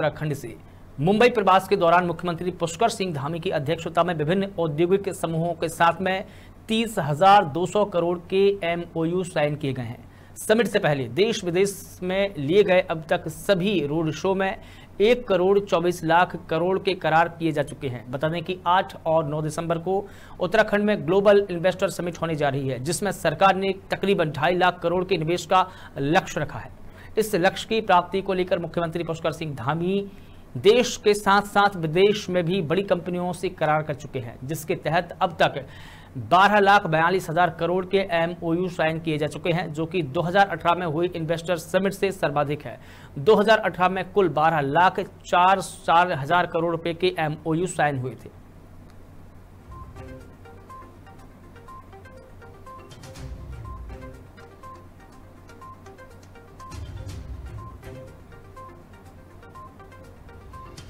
उत्तराखंड से। मुंबई प्रवास के दौरान मुख्यमंत्री पुष्कर सिंह धामी की अध्यक्षता में विभिन्न औद्योगिक समूहों के साथ में तीस हज़ार दो सौ करोड़ के एमओयू साइन किए गए हैं। समिट से पहले देश विदेश में लिए गए अब तक सभी रोड शो में एक करोड़ चौबीस लाख करोड़ के करार किए जा चुके हैं। बता दें कि 8 और 9 दिसंबर को उत्तराखंड में ग्लोबल इन्वेस्टर समिट होने जा रही है, जिसमें सरकार ने तकरीबन ढाई लाख करोड़ के निवेश का लक्ष्य रखा है। इस लक्ष्य की प्राप्ति को लेकर मुख्यमंत्री पुष्कर सिंह धामी देश के साथ साथ विदेश में भी बड़ी कंपनियों से करार कर चुके हैं, जिसके तहत अब तक बारह लाख बयालीस हज़ार करोड़ के एमओयू साइन किए जा चुके हैं, जो कि 2018 में हुई इन्वेस्टर समिट से सर्वाधिक है। 2018 में कुल बारह लाख चार चार हज़ार करोड़ रुपए के एमओयू साइन हुए थे।